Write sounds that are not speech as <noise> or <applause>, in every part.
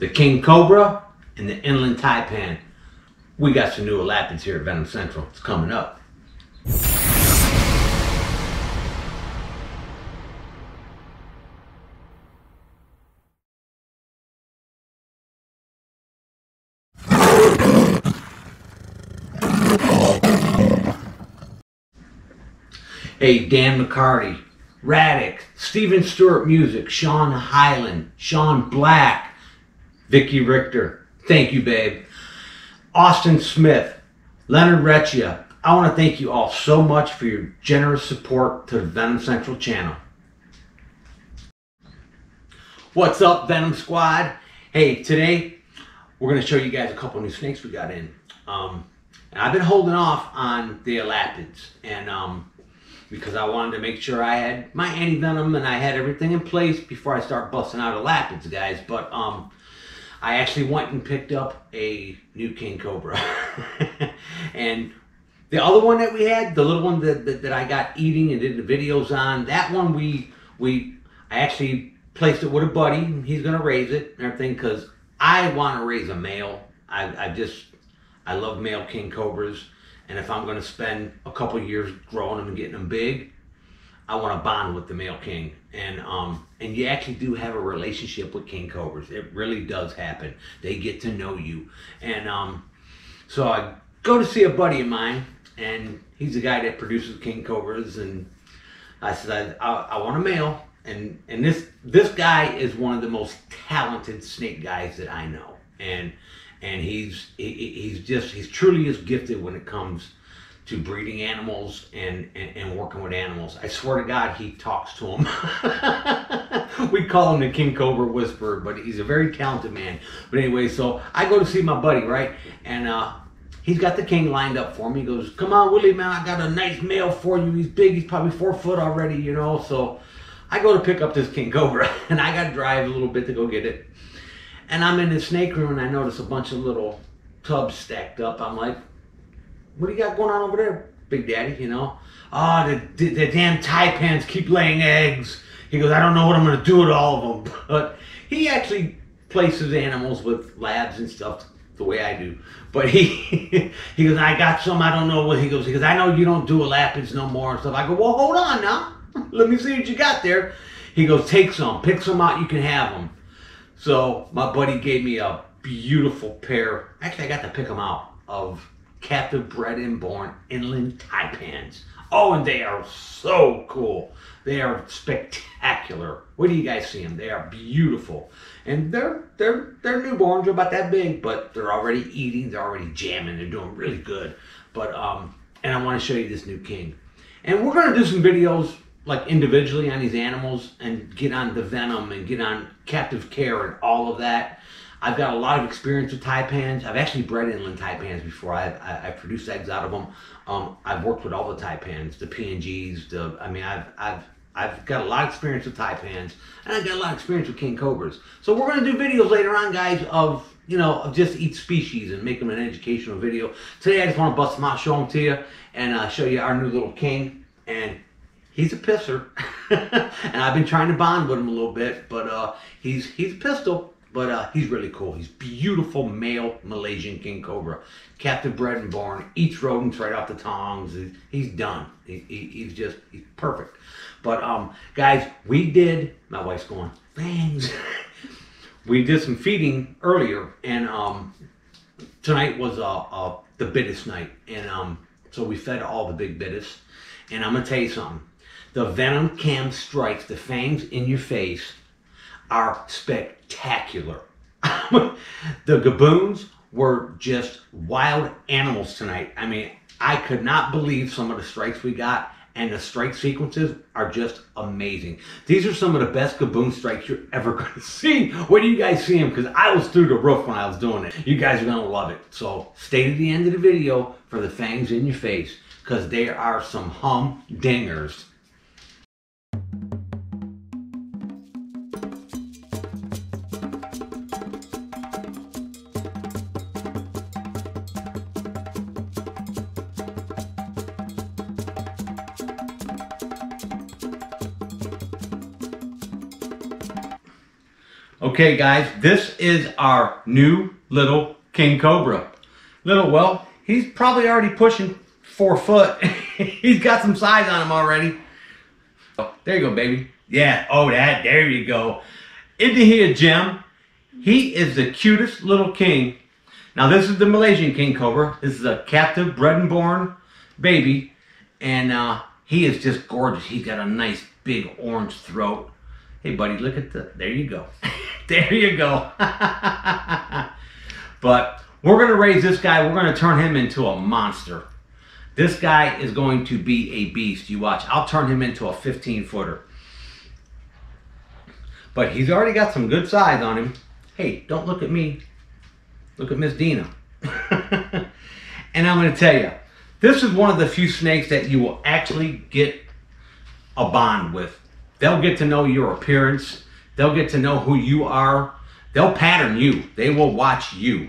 the king cobra, and the inland taipan. We got some new elapids here at Venom Central. It's coming up. Hey, Dan McCarty, Radic, Stephen Stewart Music, Sean Highland, Sean Black, Vicky Richter. Thank you, babe. Austin Smith, Leonard Recchia. I want to thank you all so much for your generous support to the Venom Central channel. What's up, Venom Squad? Hey, today we're going to show you guys a couple new snakes we got in. Um, and I've been holding off on the elapids, and um, because I wanted to make sure I had my anti-venom and I had everything in place before I start busting out elapids, guys. But um, I actually went and picked up a new King Cobra. <laughs> and the other one that we had, the little one that, that, that, I got eating and did the videos on, that one we, we I actually placed it with a buddy. He's going to raise it and everything because I want to raise a male. I, I just, I love male King Cobras. And if I'm going to spend a couple years growing them and getting them big, I want to bond with the male king. And um, and you actually do have a relationship with king cobras. It really does happen. They get to know you. And um, so I go to see a buddy of mine, and he's the guy that produces king cobras. And I said, I, I, want a male. And and this this guy is one of the most talented snake guys that I know. And and he's he, he's just he's truly is gifted when it comes to breeding animals and, and, and, working with animals. I swear to God, he talks to them. <laughs> we call him the King Cobra Whisperer, but he's a very talented man. But anyway, so I go to see my buddy, right? And uh, he's got the king lined up for me. He goes, Come on, Willie, man, I got a nice male for you. He's big, he's probably four foot already, you know. So I go to pick up this King Cobra, <laughs> and I got to drive a little bit to go get it. And I'm in the snake room, and I notice a bunch of little tubs stacked up. I'm like, what do you got going on over there, Big Daddy? You know, oh, the, the, the damn taipans keep laying eggs. He goes, I don't know what I'm going to do with all of them. <laughs> But he actually places animals with labs and stuff the way I do. But he <laughs> he goes, I got some, I don't know what he goes, he goes, I know you don't do elapids no more and stuff. I go, well, hold on now. <laughs> Let me see what you got there. He goes, take some, pick some out, you can have them. So my buddy gave me a beautiful pair. Actually, I got to pick them out of captive bred and born inland taipans. Oh, and they are so cool. They are spectacular. Where do you guys see them? They are beautiful. And they're they're they're newborns, they're about that big, but they're already eating, they're already jamming, they're doing really good. But um and I want to show you this new king. And we're gonna do some videos like individually on these animals and get on the venom and get on captive care and all of that. I've got a lot of experience with taipans. I've actually bred inland taipans before. I've, I, have produced eggs out of them. Um, I've worked with all the taipans, the PNGs. The I mean, I've I've I've got a lot of experience with taipans, and I've got a lot of experience with king cobras. So we're gonna do videos later on, guys, of you know of just each species and make them an educational video. Today, I just want to bust them out, show them to you, and uh, show you our new little king. And he's a pisser, <laughs> and I've been trying to bond with him a little bit, but uh, he's he's a pistol. But uh, he's really cool. He's beautiful male Malaysian king cobra, captive bred and born. Eats rodents right off the tongs. He's done. He, he, he's just he's perfect. But um, guys, we did. My wife's going thanks. <laughs> we did some feeding earlier, and um, tonight was uh, uh the Bitis night, and um, so we fed all the big Bitis. And I'm gonna tell you something. The Venom Cam strikes, the fangs in your face, are spectacular. <laughs> the gaboons were just wild animals tonight. I mean, I could not believe some of the strikes we got, and the strike sequences are just amazing. These are some of the best gaboon strikes you're ever <laughs> going to see. Where do you guys see them? Because I was through the roof when I was doing it. You guys are going to love it. So stay to the end of the video for the fangs in your face, because they are some humdingers. Okay, guys, this is our new little king cobra. Little, well, he's probably already pushing four foot. <laughs> he's got some size on him already. Oh, there you go, baby. Yeah, oh, that, there you go. Isn't he a gem? He is the cutest little king. Now, this is the Malaysian king cobra. This is a captive, bred and born baby. And uh, he is just gorgeous. He's got a nice big orange throat. Hey, buddy, look at the, there you go. <laughs> there you go. but we're going to raise this guy. We're going to turn him into a monster. This guy is going to be a beast. You watch. I'll turn him into a 15 footer. But he's already got some good size on him. Hey, don't look at me. Look at Miss Dina. <laughs> and I'm going to tell you, this is one of the few snakes that you will actually get a bond with. They'll get to know your appearance. They'll get to know who you are. They'll pattern you. They will watch you.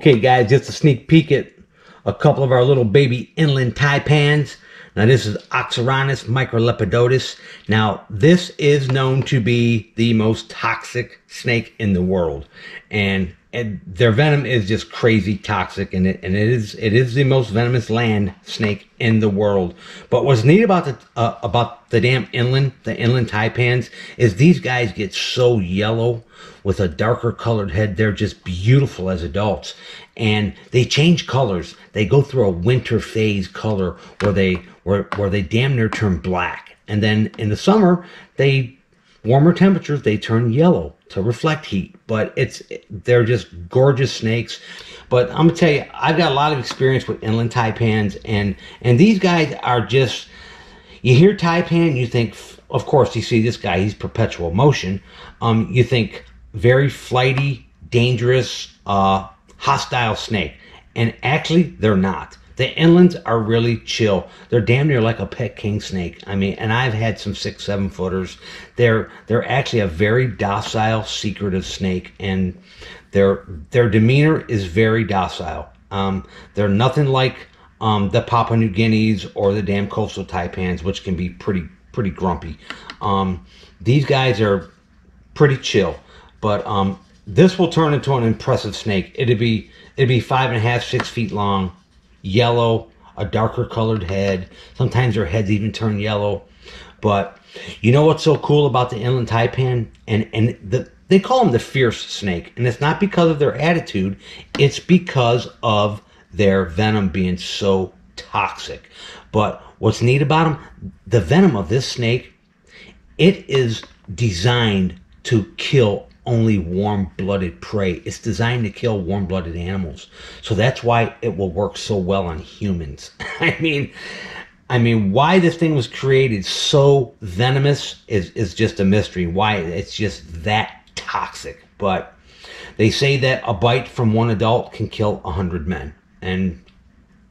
Okay, guys, just a sneak peek at a couple of our little baby inland taipans. Now, this is Oxyuranus microlepidotus. Now, this is known to be the most toxic snake in the world. And, and their venom is just crazy toxic, and it, and it is it is the most venomous land snake in the world. But what's neat about the uh, about the damn inland, the inland taipans, is these guys get so yellow with a darker colored head. They're just beautiful as adults. And they change colors. They go through a winter phase color where they where, where they damn near turn black. And then in the summer, they warmer temperatures, they turn yellow to reflect heat. But it's they're just gorgeous snakes. But I'm gonna tell you, I've got a lot of experience with inland taipans, and and these guys are just. You hear taipan, you think, of course, you see this guy, he's perpetual motion. Um, you think very flighty, dangerous, uh, hostile snake. And actually, they're not. The inlands are really chill. They're damn near like a pet king snake. I mean, and I've had some six, seven footers. They're they're actually a very docile, secretive snake, and their their demeanor is very docile. Um, they're nothing like um, the Papua New Guineas or the damn coastal taipans, which can be pretty pretty grumpy. Um, these guys are pretty chill. But um, this will turn into an impressive snake. It'd be it'd be five and a half, six feet long, yellow, a darker colored head. Sometimes their heads even turn yellow. But you know what's so cool about the inland taipan? And and the they call them the fierce snake, and it's not because of their attitude. It's because of their venom being so toxic. But what's neat about them? The venom of this snake, it is designed to kill only warm-blooded prey. It's designed to kill warm-blooded animals. So that's why it will work so well on humans. <laughs> I mean, I mean, why this thing was created so venomous is, is just a mystery. Why it's just that toxic. But they say that a bite from one adult can kill a hundred men. And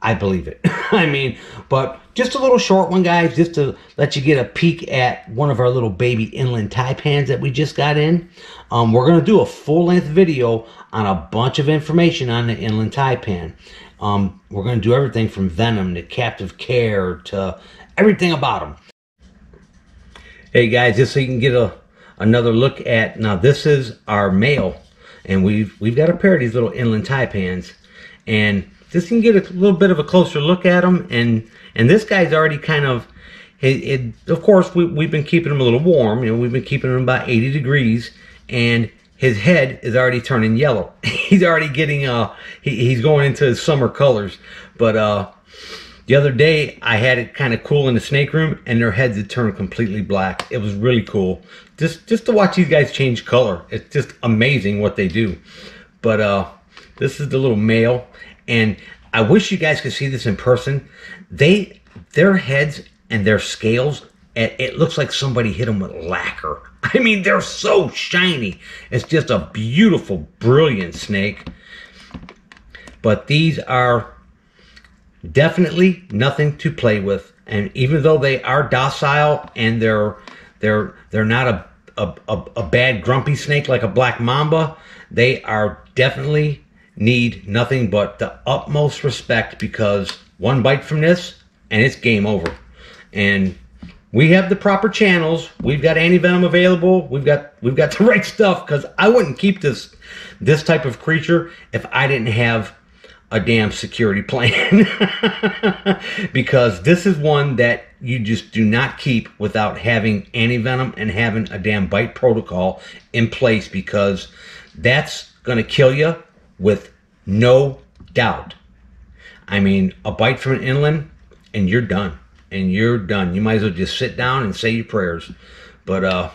I believe it. <laughs> I mean, but just a little short one, guys, just to let you get a peek at one of our little baby inland taipans that we just got in. Um, we're going to do a full-length video on a bunch of information on the inland taipan. Um, we're going to do everything from venom to captive care to everything about them. Hey, guys, just so you can get a another look at, now this is our male, and we've, we've got a pair of these little inland taipans, and just can get a little bit of a closer look at him. And and this guy's already kind of, it, it, of course, we, we've been keeping him a little warm. You know, we've been keeping him about 80 degrees. And his head is already turning yellow. <laughs> he's already getting, uh, he, he's going into his summer colors. But uh, the other day, I had it kind of cool in the snake room, and their heads had turned completely black. It was really cool. Just, just to watch these guys change color. It's just amazing what they do. But uh, this is the little male and I wish you guys could see this in person. They, their heads and their scales, it, looks like somebody hit them with lacquer. <laughs> I mean, they're so shiny. It's just a beautiful, brilliant snake. But these are definitely nothing to play with. And even though they are docile and they're they're they're not a a, a, a bad grumpy snake like a black mamba, they are definitely need nothing but the utmost respect because one bite from this and it's game over. And we have the proper channels. We've got anti-venom available. We've got we've got the <laughs> right stuff because I wouldn't keep this this type of creature if I didn't have a damn security <laughs> plan. <laughs> because this is one that you just do not keep without having anti-venom and having a damn bite protocol in place because that's going to kill you with no doubt. I mean, a bite from an inland, and you're done. And you're done. You might as well just sit down and say your prayers. But uh,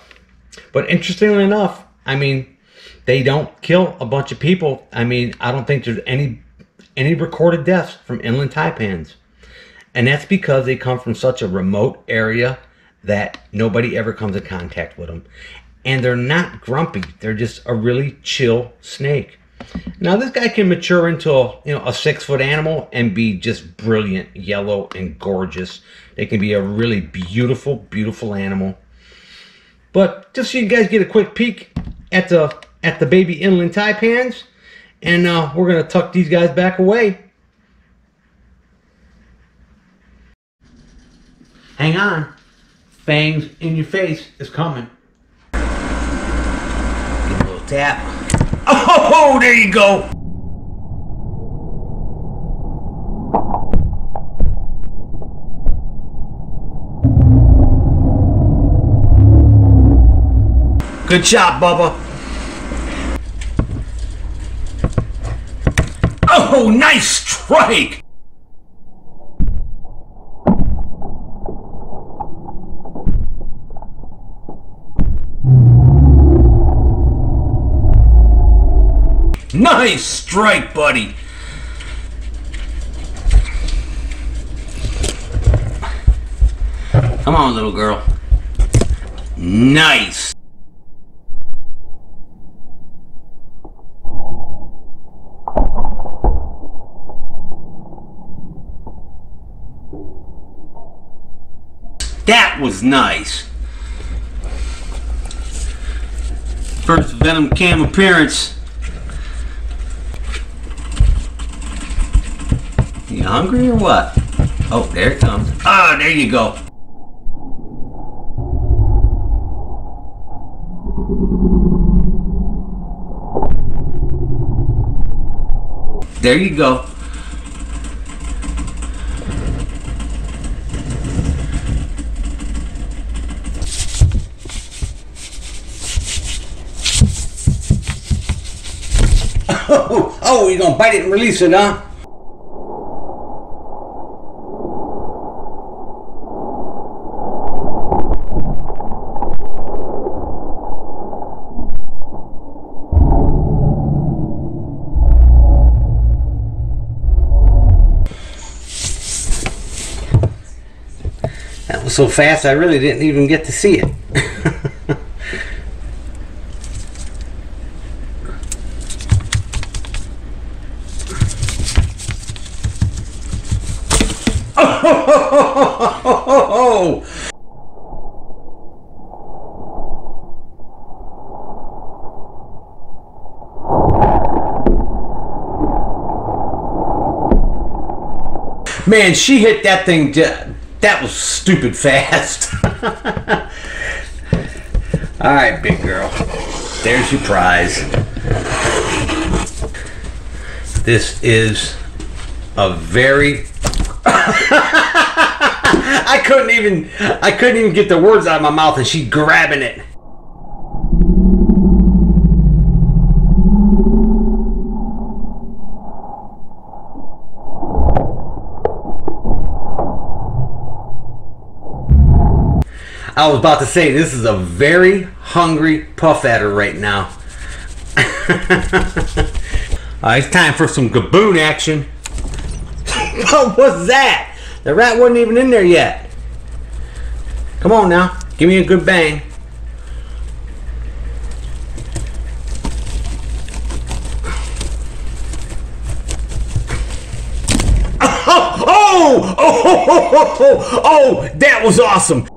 but interestingly enough, I mean, they don't kill a bunch of people. I mean, I don't think there's any any recorded deaths from inland taipans. And that's because they come from such a remote area that nobody ever comes in contact with them. And they're not grumpy. They're just a really chill snake. Now this guy can mature into a, you know a six foot animal and be just brilliant, yellow and gorgeous. They can be a really beautiful, beautiful animal. But just so you guys get a quick peek at the at the baby inland taipans, and uh, we're gonna tuck these guys back away. Hang on, fangs in your face is coming. Give a little tap. Oh, there you go. Good shot, Bubba. Oh, nice strike. Nice strike, buddy. Come on, little girl. Nice. That was nice. First Venom Cam appearance. You hungry or what? Oh, there it comes. Ah, there you go. There you go. <laughs> oh, oh, you're gonna bite it and release it, huh? So fast, I really didn't even get to see it. oh, <laughs> Man, she hit that thing. That was stupid fast. <laughs> All right, big girl. There's your prize. This is a very. <laughs> I couldn't even. I couldn't even get the words out of my mouth, and she's grabbing it. I was about to say this is a very hungry puff adder right now. <laughs> It's time for some gaboon action. <laughs> what was that? The rat wasn't even in there yet. Come on now, give me a good bang. <laughs> Oh, oh, oh, oh, oh, oh, oh, that was awesome.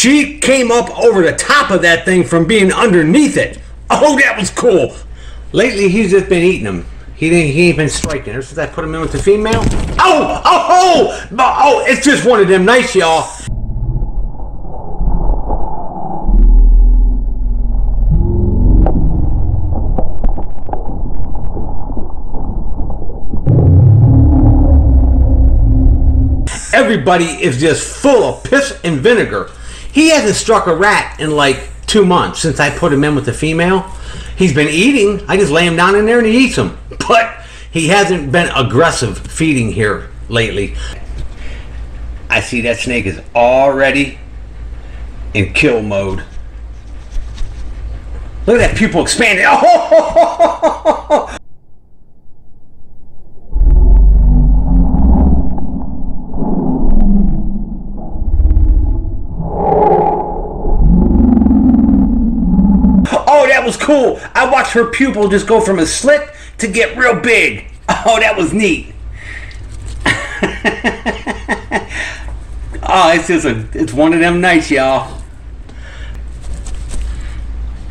She came up over the top of that thing from being underneath it. Oh, that was cool. Lately, he's just been eating them. He didn't, he ain't been striking. Ever since I put him in with the female. Oh, oh, oh, oh! It's just one of them nights, y'all. Everybody is just full of piss and vinegar. He hasn't struck a rat in like two months since I put him in with the female. He's been eating. I just lay him down in there and he eats them. <laughs> But he hasn't been aggressive feeding here lately. I see that snake is already in kill mode. Look at that pupil expanding. <laughs> Oh! Oh, that was cool. I watched her pupil just go from a slit to get real big. Oh, that was neat. <laughs> oh, it's just a it's one of them nights, y'all.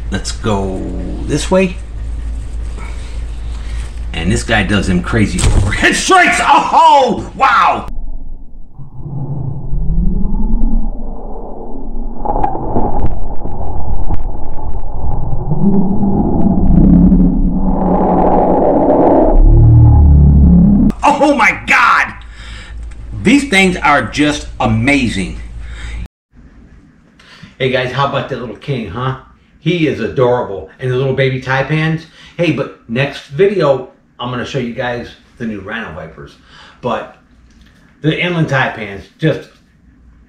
Let's go this way. And this guy does them crazy overhead <laughs> strikes. Oh, wow. Oh my God! These things are just amazing. Hey guys, how about that little king, huh? He is adorable. And the little baby taipans. Hey, but next video, I'm going to show you guys the new Rhino Vipers. But the inland taipans, just,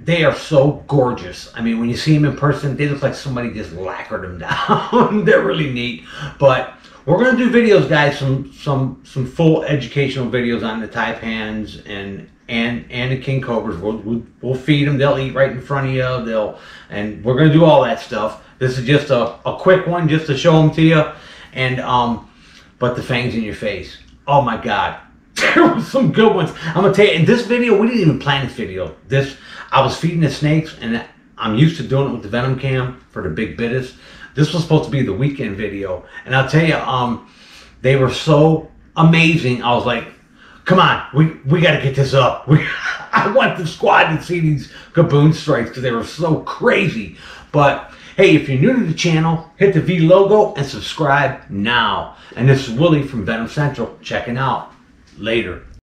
they are so gorgeous. I mean, when you see them in person, they look like somebody just lacquered them <laughs> down. They're really neat. But we're gonna do videos, guys. Some some some full educational videos on the taipans and and and the king cobras. We'll, we'll we'll feed them. They'll eat right in front of you. They'll and we're gonna do all that stuff. This is just a, a quick one, just to show them to you. And um, but the fangs in your face. Oh my God, there was some good ones. I'm gonna tell you. In this video, we didn't even plan this video. This I was feeding the snakes, and I'm used to doing it with the venom cam for the big Bitis. This was supposed to be the weekend video, and I'll tell you, um, they were so amazing. I was like, "Come on, we we got to get this up." We, <laughs> I want the squad to see these gaboon strikes because they were so crazy. But hey, if you're new to the channel, hit the V logo and subscribe now. And this is Willie from Venom Central checking out. Later.